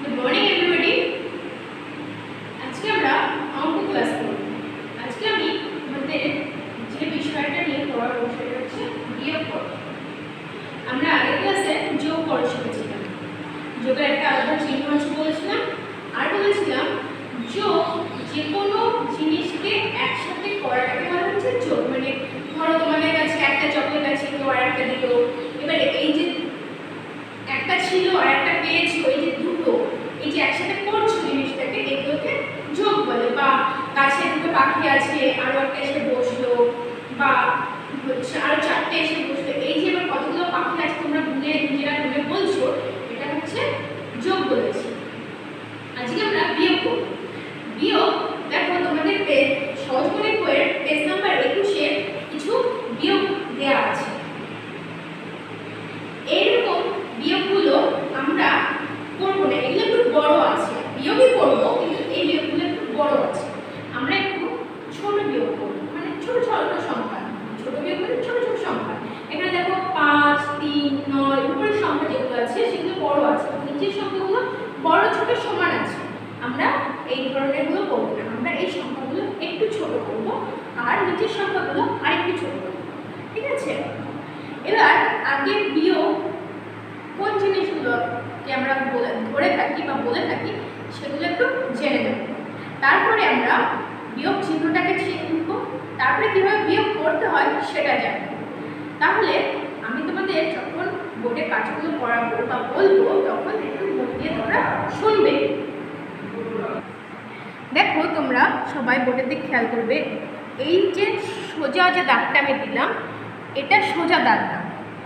Good morning আজকে আমরা অঙ্ক ক্লাস আজকে আমি আমাদের যে বিষয়টা নিয়ে পড়াবো আগের ক্লাসে যোগ করো শিখেছিলাম। যোগের একটা আলাদা চিহ্ন আছে বলেছিলাম। আর বলেছিলাম, যোগ যে কোনো জিনিসকে একসাথে করাটাকে বলা হচ্ছে যোগ। মানে ধরো তোমাদের কাছে একটা চকলেট আছে, কেউ আর এবারে এই যে একটা ছিল আর একটা পেয়েছ এই যে দুটো এই যে একসাথে করছ জিনিসটাকে এগুলোকে যোগ বলে বা গাছে দুটো পাখি আছে আরও একটা এসে বসল বা হচ্ছে আরও চারটে এসে বসল এই যে এবার কতগুলো পাখি আছে তোমরা ভুলে নিজেরা ভুলে বলছো এটা হচ্ছে যোগ বলেছি আজকে আমরা বিয়োগ করব বিয়োগ দেখো তোমাদের পেজ সহজগণিত বইয়ের পেজ নাম্বার একুশে কিছু বিয়োগ দেওয়া আছে এইরকম বিয়োগগুলো আমরা করব না এগুলো একটু বড় আছে বিয়োগই করব কিন্তু এই বিয়োগগুলো একটু বড় আছে আমরা একটু ছোট বিয়োগ করব মানে ছোট ছোট সংখ্যা ছোট বিয়োগ মানে ছোট ছোট সংখ্যা এখানে দেখো পাঁচ তিন নয় উপরের সংখ্যা যেগুলো আছে সেগুলো বড় আছে নিচের সংখ্যাগুলো বড় ছোট সমান আছে আমরা এই ধরনেরগুলো করব না আমরা এই সংখ্যাগুলো একটু ছোট করব আর নিচের সংখ্যাগুলো আরেকটু ছোট করব ঠিক আছে এবার আগে বিয়োগ কোন জিনিসগুলোকে আমরা বলে, ধরে থাকি বা বলে থাকি, সেগুলো একটু জেনে নেব। তারপরে আমরা বিয়োগ চিহ্নটাকে শিখব তারপরে কীভাবে বিয়োগ করতে হয় সেটা জানব। তাহলে আমি তোমাদের যখন বোর্ডে কাজগুলো করাবো বা বলব, তখন একটু বোর্ড দিয়ে তোমরা শুনবে। দেখো, তোমরা সবাই বোর্ডের দিকে খেয়াল করবে। এই যে সোজা যে দাগটা আমি দিলাম, এটা সোজা দাগ না।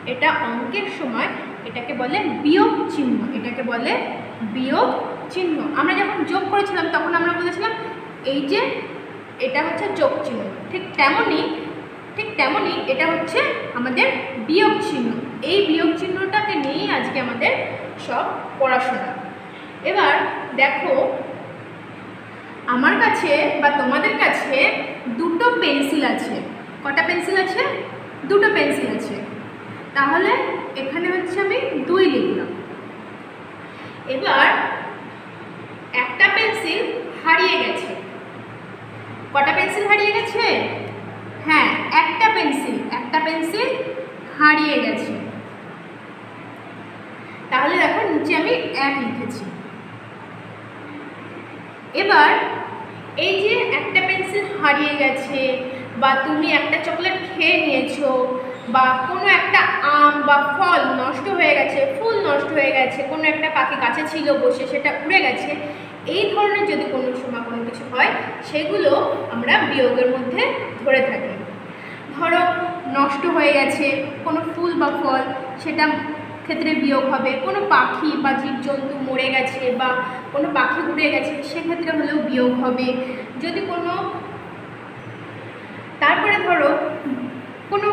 এটা অঙ্কের সময় এটাকে বলে বিয়োগ চিহ্ন, এটাকে বলে বিয়োগ চিহ্ন। আমরা যখন যোগ করেছিলাম, তখন আমরা বলেছিলাম এই যে এটা হচ্ছে যোগ চিহ্ন। ঠিক তেমনই ঠিক তেমনই এটা হচ্ছে আমাদের বিয়োগ চিহ্ন। এই বিয়োগ চিহ্নটাকে নিয়েই আজকে আমাদের সব পড়াশোনা। এবার দেখো, আমার কাছে বা তোমাদের কাছে দুটো পেন্সিল আছে। কটা পেন্সিল আছে? দুটো পেন্সিল আছে। তাহলে এখানে হচ্ছে আমি দুই লিখলাম। এবার একটা পেন্সিল হারিয়ে গেছে। কটা পেন্সিল হারিয়ে গেছে? হ্যাঁ একটা পেন্সিল একটা পেন্সিল হারিয়ে গেছে। তাহলে দেখো, নিচে আমি এক লিখেছি। এবার এই যে একটা পেন্সিল হারিয়ে গেছে বা তুমি একটা চকলেট খেয়ে নিয়েছো বা কোনো একটা আম বা ফল নষ্ট হয়ে গেছে, ফুল নষ্ট হয়ে গেছে, কোনো একটা পাখি গাছে ছিল, বসে সেটা উড়ে গেছে, এই ধরনের যদি কোনো সময় কোনো কিছু হয়, সেগুলো আমরা বিয়োগের মধ্যে ধরে থাকি। ধরো, নষ্ট হয়ে গেছে, কোনো ফুল বা ফল, সেটা ক্ষেত্রে বিয়োগ হবে, কোনো পাখি বা জীবজন্তু মরে গেছে বা কোনো পাখি উড়ে গেছে, সেক্ষেত্রে হলেও বিয়োগ হবে। যদি কোনো, তারপরে ধরো কোনো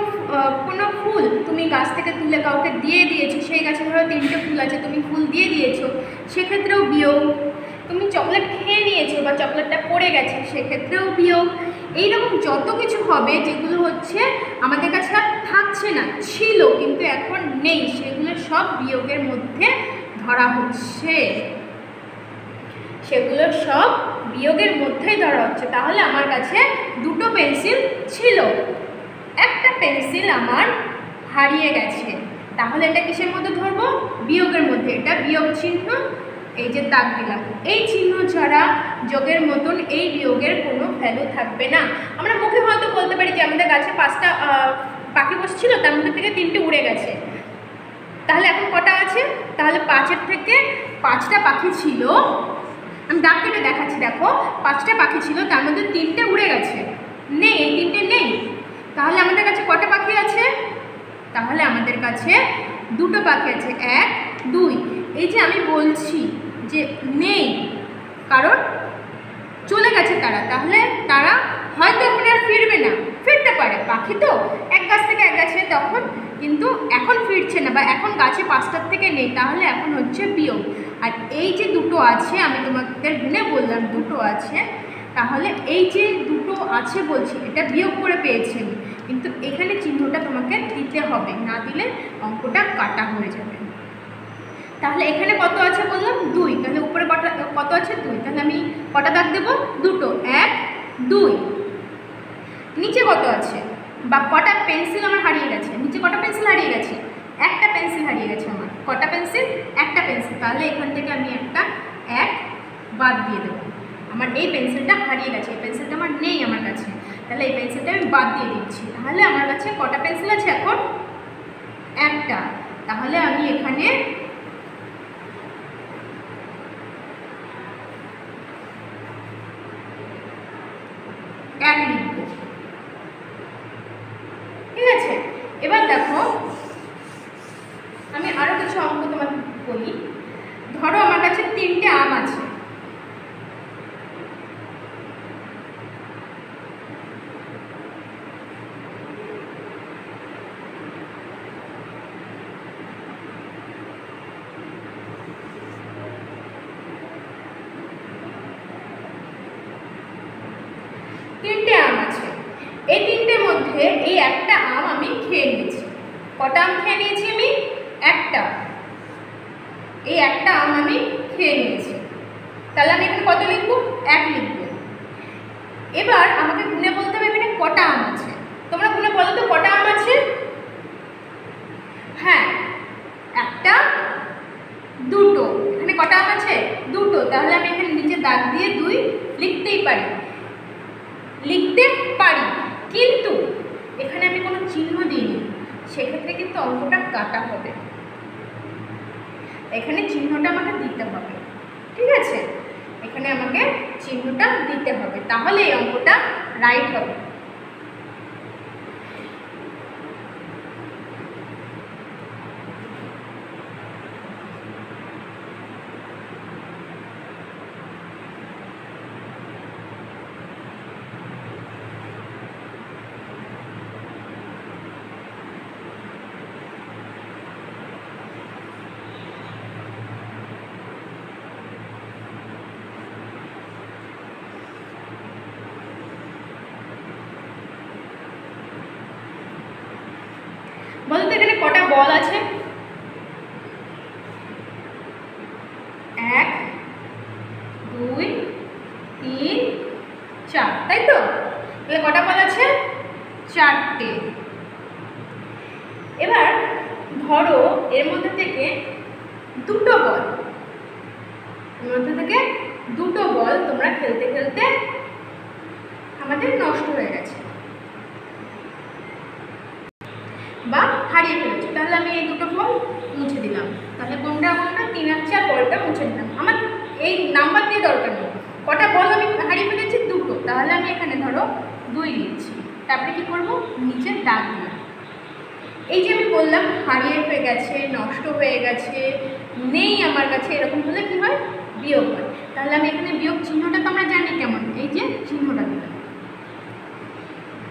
কোনো ফুল তুমি গাছ থেকে তুলে কাউকে দিয়ে দিয়েছ, সেই গাছে ধরো তিনটে ফুল আছে, তুমি ফুল দিয়ে দিয়েছ, সেক্ষেত্রেও বিয়োগ। তুমি চকলেট খেয়ে নিয়েছো বা চকলেটটা পড়ে গেছে, সেক্ষেত্রেও বিয়োগ। এইরকম যত কিছু হবে, যেগুলো হচ্ছে আমাদের কাছে আর থাকছে না, ছিল কিন্তু এখন নেই, সেগুলো সব বিয়োগের মধ্যে ধরা হচ্ছে। সেগুলো সব বিয়োগের মধ্যেই ধরা হচ্ছে। তাহলে আমার কাছে দুটো পেন্সিল ছিল। পেন্সিল আমার হারিয়ে গেছে। তাহলে এটা কিসের মধ্যে ধরবো? বিয়োগের মধ্যে। এটা বিয়োগ চিহ্ন, এই যে দাগ দিলাম। এই চিহ্ন ছাড়া যোগের মতন এই বিয়োগের কোনো ভ্যালু থাকবে না। আমরা মুখে হয়তো বলতে পারি যে আমাদের গাছে পাঁচটা পাখি বসছিল, তার মধ্যে থেকে তিনটে উড়ে গেছে। তাহলে এখন কটা আছে? তাহলে পাঁচের থেকে পাঁচটা পাখি ছিল, আমি দাগ কেটে দেখাচ্ছি, দেখো। পাঁচটা পাখি ছিল, তার মধ্যে তিনটে উড়ে গেছে। নেই, এই তিনটে নেই। তাহলে আমাদের কাছে কটা পাখি আছে? তাহলে আমাদের কাছে দুটো পাখি আছে। এক, দুই। এই যে আমি বলছি যে নেই, কারণ চলে গেছে তারা, তাহলে তারা হয়তো এখন আর ফিরবে না। ফিরতে পারে, পাখি তো এক গাছ থেকে এক গাছে তখন, কিন্তু এখন ফিরছে না বা এখন গাছে পাঁচটার থেকে নেই, তাহলে এখন হচ্ছে বিয়োগ আর এই যে দুটো আছে, আমি তোমাদের গুনে বললাম, দুটো আছে। তাহলে এই যে দুটো আছে বলছি, এটা বিয়োগ করে পেয়েছেন কিন্তু এখানে চিহ্নটা তোমাকে দিতে হবে, না দিলে অঙ্কটা কাটা হয়ে যাবে। তাহলে এখানে কত আছে বললাম? দুই। তাহলে উপরে কটা, কত আছে? দুই। তাহলে আমি কটা দাগ দেবো? দুটো। এক, দুই। নিচে কত আছে? বা কটা পেন্সিল আমার হারিয়ে গেছে? নিচে কটা পেন্সিল হারিয়ে গেছে? একটা পেন্সিল হারিয়ে গেছে আমার। কটা পেন্সিল? একটা পেন্সিল। তাহলে এখান থেকে আমি একটা এক বাদ দিয়ে দেবো। আমার এই পেন্সিলটা হারিয়ে গেছে, এই পেন্সিলটা আমার নেই আমার কাছে। তাহলে এই পেন্সিলটা আমি বাদ দিয়ে দিচ্ছি। তাহলে আমার কাছে কটা পেন্সিল আছে এখন? একটা। তাহলে আমি এখানে ঠিক আছে? এবার দেখো, আমি আরও কিছু অঙ্ক তোমাকে বলি। ধরো আমার কাছে তিনটে আম আছে তিনটে আম আছে এই তিনটের মধ্যে এই একটা আম আমি খেয়ে নিয়েছি। কটা আম খেয়ে নিয়েছি আমি? একটা। এই একটা আম আমি খেয়ে নিয়েছি। তাহলে আমি এখানে কত লিখব? এক লিখব। এবার আমাকে গুনে বলতে হবে এখানে কটা আম আছে। তোমরা গুনে বলো তো কটা আম আছে? হ্যাঁ একটা, দুটো। এখানে কটা আম আছে? দুটো। তাহলে আমি এখানে নিচে দাগ দিয়ে দুই লিখতেই পারি। লিখতে পারি। কিন্তু চিহ্ন দিইনি। সেক্ষেত্রে কিন্তু অঙ্কটা কাটা হবে। এখানে চিহ্নটা আমাকে দিতে হবে, ঠিক আছে? এখানে আমাকে চিহ্নটা দিতে হবে। তাহলে এই অঙ্কটা রাইট হবে বলতো এখানে কটা বল আছে। এক, দুই, তিন, চার, তাই তো? তাহলে কটা বল আছে? চারটে। এবার ধরো এর মধ্যে থেকে দুটো বল। এর মধ্যে থেকে দুটো বল তোমরা খেলতে খেলতে আমাদের নষ্ট হয়ে গেছে। বা হারিয়ে ফেলেছি। তাহলে আমি এই দুটো বল মুছে দিলাম। তাহলে কোনটা কোনটা তিন আর চার বলটা মুছে দিলাম আমার এই নাম্বার দিয়ে দরকার নেই। কটা বল আমি হারিয়ে ফেলেছি? দুটো। তাহলে আমি এখানে ধরো দুই লিখছি। তারপরে কি করব? নিচে দাগ দিলাম এই যে আমি বললাম, হারিয়ে হয়ে গেছে, নষ্ট হয়ে গেছে, নেই আমার কাছে, এরকম হলে কি হয়? বিয়োগ হয়। তাহলে আমি এখানে বিয়োগ চিহ্নটা তো আমরা জানি কেমন। এই যে চিহ্নটা দিলাম।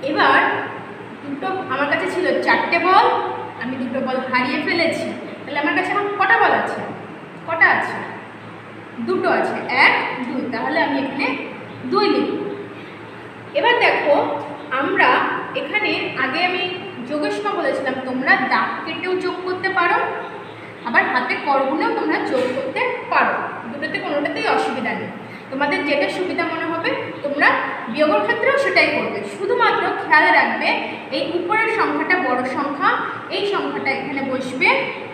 এবার দুটো আমার কাছে ছিল চারটে বল, আমি দুটো বল হারিয়ে ফেলেছি। তাহলে আমার কাছে এখন কটা বল আছে? কটা আছে? দুটো আছে। এক, দুই। তাহলে আমি এখানে দুই লিখব। এবার দেখো, আমরা এখানে আগে আমি যোগের সময় বলেছিলাম, তোমরা দাগ কেটেও যোগ করতে পারো, আবার হাতে করগুনেও তোমরা যোগ করতে পারো। দুটোতে কোনোটাতেই অসুবিধা নেই। তোমাদের যেটা সুবিধা মনে হবে, তোমরা বিয়োগের ক্ষেত্রেও সেটাই করবে। শুধুমাত্র খেয়াল রাখবে, এই উপরের সংখ্যাটা বড় সংখ্যা, এই সংখ্যাটা এখানে বসবে,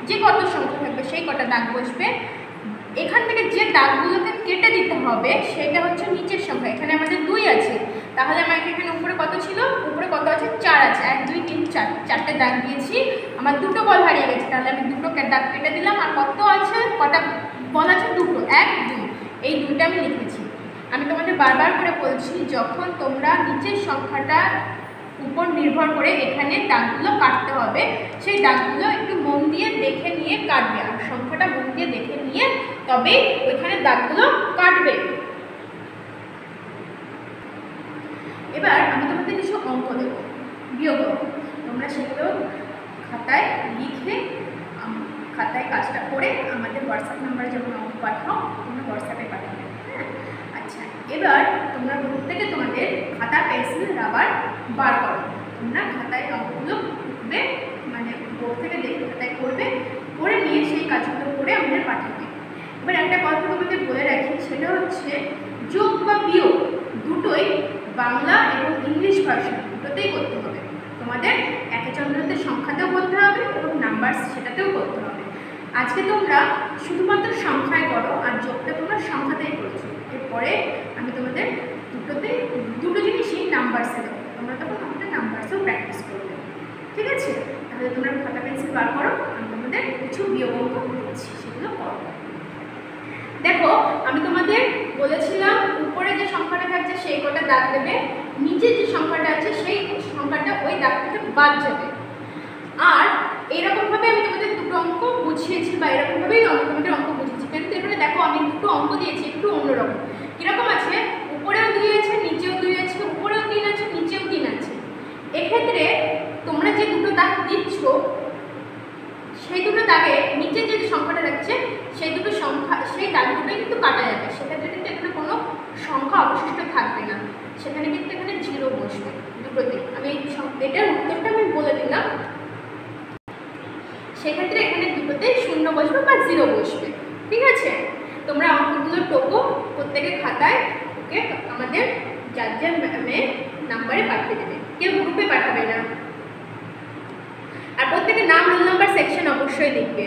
যে কত সংখ্যা থাকবে সেই কটা দাগ বসবে। এখান থেকে যে দাগগুলোকে কেটে দিতে হবে, সেটা হচ্ছে নিচের সংখ্যা। এখানে আমাদের দুই আছে। তাহলে আমাকে এখানে উপরে কত ছিল? উপরে কত আছে? চার আছে। এক, দুই, তিন, চার। চারটে দাগ দিয়েছি। আমার দুটো বল হারিয়ে গেছে। তাহলে আমি দুটো দাগ কেটে দিলাম। আর কত আছে? কটা বল আছে? দুটো। এক, দুই। এই দুইটা আমি লিখেছি আমি তোমাদের বারবার করে বলছি, যখন তোমরা নিচের সংখ্যাটা উপর নির্ভর করে এখানে দাগগুলো কাটতে হবে, সেই দাগগুলো একটু মন দিয়ে দেখে নিয়ে কাটবে। আর সংখ্যাটা মন দিয়ে দেখে নিয়ে তবে ওইখানে দাগগুলো কাটবে। এবার আমি তোমাদের কিছু অঙ্ক দেব। বিয়োগ তোমরা সেগুলো খাতায় লিখে কাজটা করে আমাদের হোয়াটসঅ্যাপ নাম্বারে যখন অঙ্ক পাঠাও, তোমরা হোয়াটসঅ্যাপে পাঠাবে হ্যাঁ? আচ্ছা এবার তোমরা প্রত্যেকে তোমাদের খাতা পেন্সিল রাবার বার করো। তোমরা খাতায় অঙ্কগুলো লিখবে মানে বোর্ড থেকে দেখে খাতায় করবে, করে নিয়ে সেই কাজগুলো করে আমাদের পাঠাবে। এবার একটা কথা তোমাদের বলে রাখি, সেটা হচ্ছে যোগ বা বিয়োগ দুটোই বাংলা এবং ইংলিশ ভার্সন, দুটোতেই করতে হবে। তোমাদের একে চন্দ্রতে সংখ্যাতেও করতে হবে এবং নাম্বার সেটাতেও করতে হবে আজকে তোমরা শুধুমাত্র সংখ্যায় করো আর যোগটা তোমরা সংখ্যাতেই করেছ এরপরে আমি তোমাদের দুটোতে, দুটো জিনিসই নাম্বারসে দেবো। তোমরা তখন আমাদের নাম্বারসেও প্র্যাকটিস করবে। ঠিক আছে? তাহলে তোমরা খাতা পেন্সিল বার করো, আমি তোমাদের কিছু বিয়োগ দিচ্ছি, সেগুলো করো। দেখো, আমি তোমাদের বলেছিলাম, উপরে যে সংখ্যাটা থাকছে সেই কটা দাগ দেবে, নিচে যে সংখ্যাটা আছে সেই সংখ্যাটা ওই দাগ থেকে বাদ যাবে। আর এইরকমভাবে আমি তোমাদের অঙ্ক বুঝিয়েছি বা এরকমভাবেই অঙ্ক, তোমাদের অঙ্ক বুঝিয়েছি। কিন্তু এখানে দেখো আমি দুটো অঙ্ক দিয়েছি, একটু অন্যরকম। কীরকম আছে? উপরেও দুই আছে, নিচেও দুই আছে, উপরেও তিন আছে, নিচেও তিন আছে। এক্ষেত্রে তোমরা যে দুটো দাগ দিচ্ছ, সেই দুটো দাগে নিচে যে সংখ্যাটা থাকছে, সেই দুটো সংখ্যা, সেই দাগ দুটোই কিন্তু কাটা যাবে। সেক্ষেত্রে কিন্তু এখানে কোনো সংখ্যা অবশিষ্ট থাকবে না। সেখানে কিন্তু এখানে জিরো বসবে দুটোতে আমি এটার উত্তরটা সেক্ষেত্রে এখানে দুটোতে শূন্য বসবে বা জিরো বসবে, ঠিক আছে? তোমরা অঙ্কগুলো টোকো, প্রত্যেকের খাতায়, ওকে? আমাদের যার যার ম্যামের নাম্বারে পাঠিয়ে দেবে। কেউ গ্রুপে পাঠাবে না। আর প্রত্যেকের নাম রোল নাম্বার সেকশন অবশ্যই লিখবে।